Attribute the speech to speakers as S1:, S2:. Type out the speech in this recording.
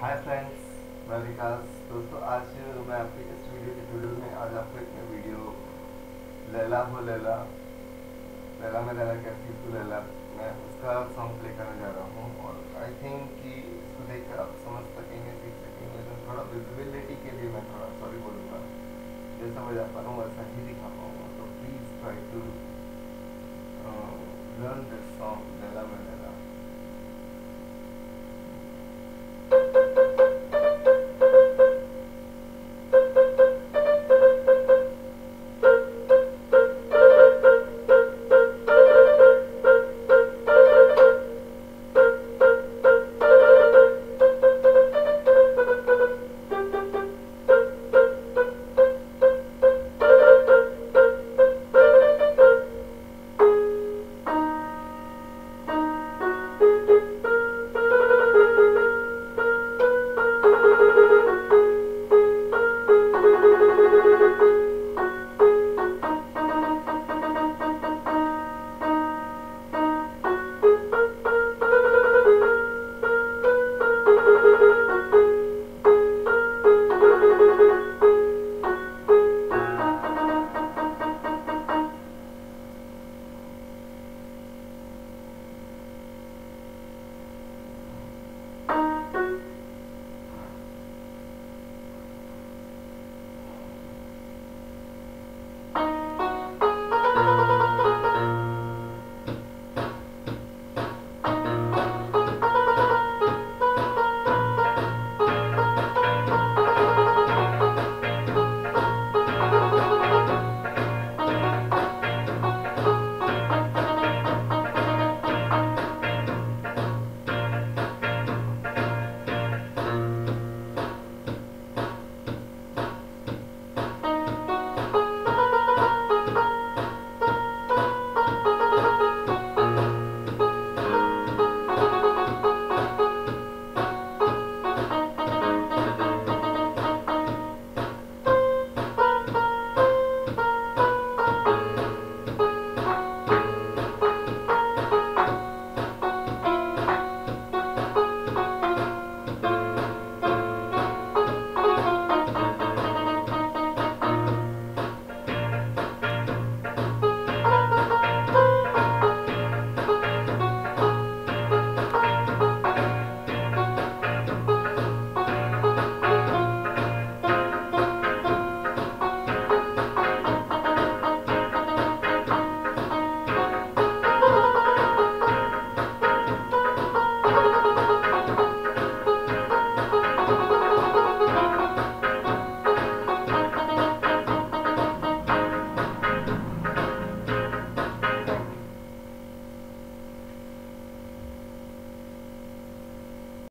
S1: Hi friends मैं विकास दोस्तों, आज मैं आपके इस वीडियो ट्यूटोरियल में आज आपको एक वीडियो लैला हो लैला। लैला में लैला कैसी तू लैला? मैं उसका सॉन्ग प्ले करने जा रहा हूँ और आई थिंक कि इसको देख कर आप समझ सकेंगे, सीख सकेंगे, लेकिन थोड़ा विजिबिलिटी के लिए मैं थोड़ा सॉरी बोलूँगा। जैसा बजा पा रहा हूँ, वैसा ही दिखा पाऊँगा। तो please try to learn this song Laila में।